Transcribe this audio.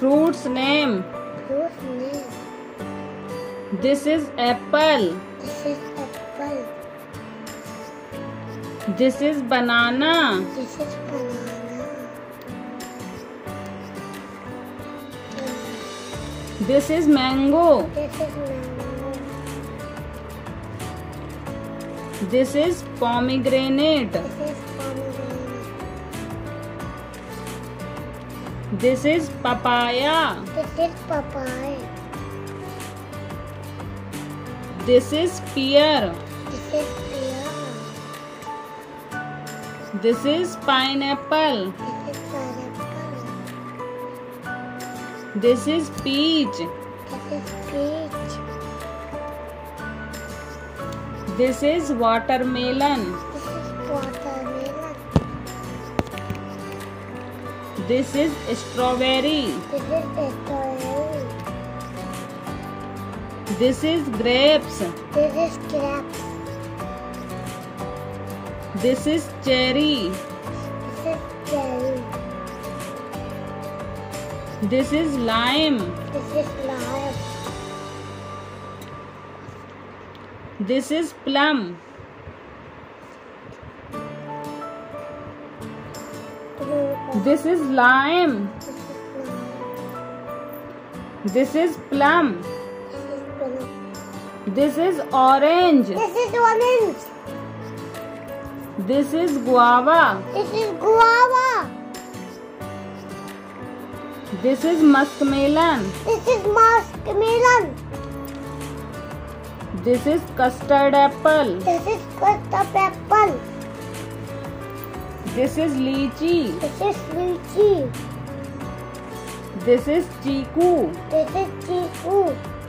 Fruits name. Fruit name. This is apple. This is apple. This is banana. This is banana. This is mango. This is mango. This is pomegranate. This is This is papaya. This is papaya. This is pear. This is pear. This is pineapple. This is pineapple. This is peach. This is peach. This is watermelon. This is watermelon. This is strawberry. This is strawberry. This is grapes. This is grapes. This is cherry. This is cherry. This is lime. This is lime. This is plum. This is lime. This is plum. This is. This is orange. This is orange. This is guava. This is guava. This is muskmelon. This is muskmelon. This is custard apple. This is custard apple. This is lychee. This is lychee. This is chiku. This is chiku.